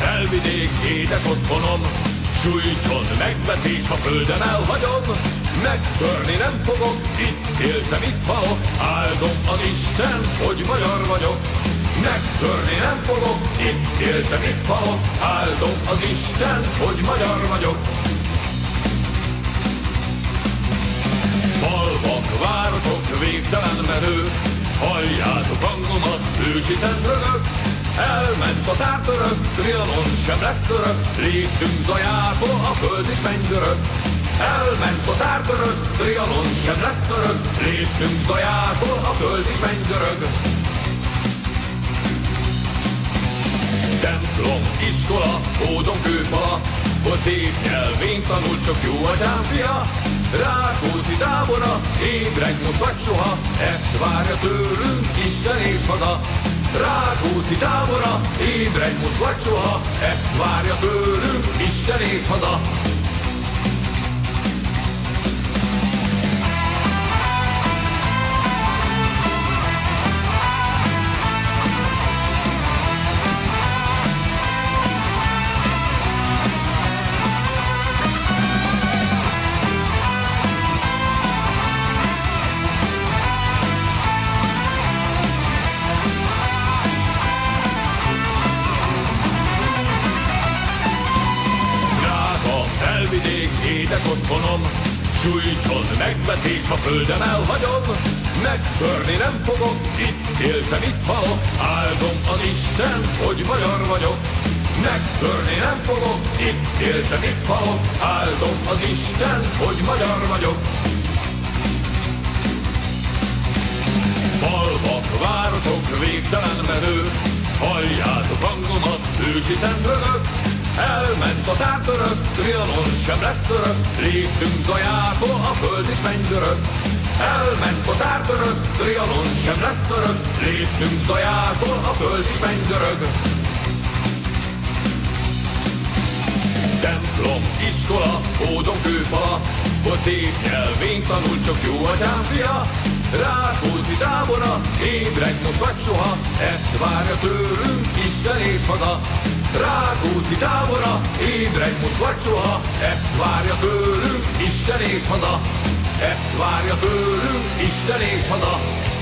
felvidék, édes otthonom, Sújtson megvetés, ha földön elhagyom, Megtörni nem fogok, itt éltem, itt halok, Áldom az Isten, hogy magyar vagyok. Megtörni nem fogok, itt éltem, itt halok, Áldom az Isten, hogy magyar vagyok. Falvak, városok, végtelen mező, Halljátok hangomat, ősi szent rögök, Elment a tártörök, Trianon sem lesz örök, Léptünk Zajától, a föld is mennydörök. Elment a tártörök, Trianon sem lesz örök, Léptünk Zajától, a föld is mennydörök. Templom, iskola, ódon kőfala, Hol szép nyelvén tanul csak jó atyám fia, Rákóczi tábora, ébreg most vagy soha, Ezt várja tőlünk Isten és haza. Rákóczi tábora, ébredj most vagy soha, ezt várja tőlünk Isten és haza. Édes otthonom, Sújtson megvetés, ha földem elhagyom, Megtörni nem fogok, itt éltem, itt halok, Áldom az Isten, hogy magyar vagyok. Megtörni nem fogok, itt éltem, itt halok, Áldom az Isten, hogy magyar vagyok. Falvak, városok, végtelen mező, Halljátok hangomat, ősi szent rögök, Elment a tártörök, Trianon sem lesz örök, Léptünk Zajától, a föld is mennydörök. Elment a tártörök, Trianon sem lesz örök, Léptünk Zajától, a föld is mennydörök. Templom, iskola, ódon kőfala, Hol szép nyelvén tanul csak jó atyám fia, Rákóczi tábora, ébredj most vagy soha, Ezt várja tőlünk Isten és haza. Rákóczi tábora, ébredj most vagy soha, ezt várja tőlünk Isten és haza. Ezt várja tőlünk Isten és haza.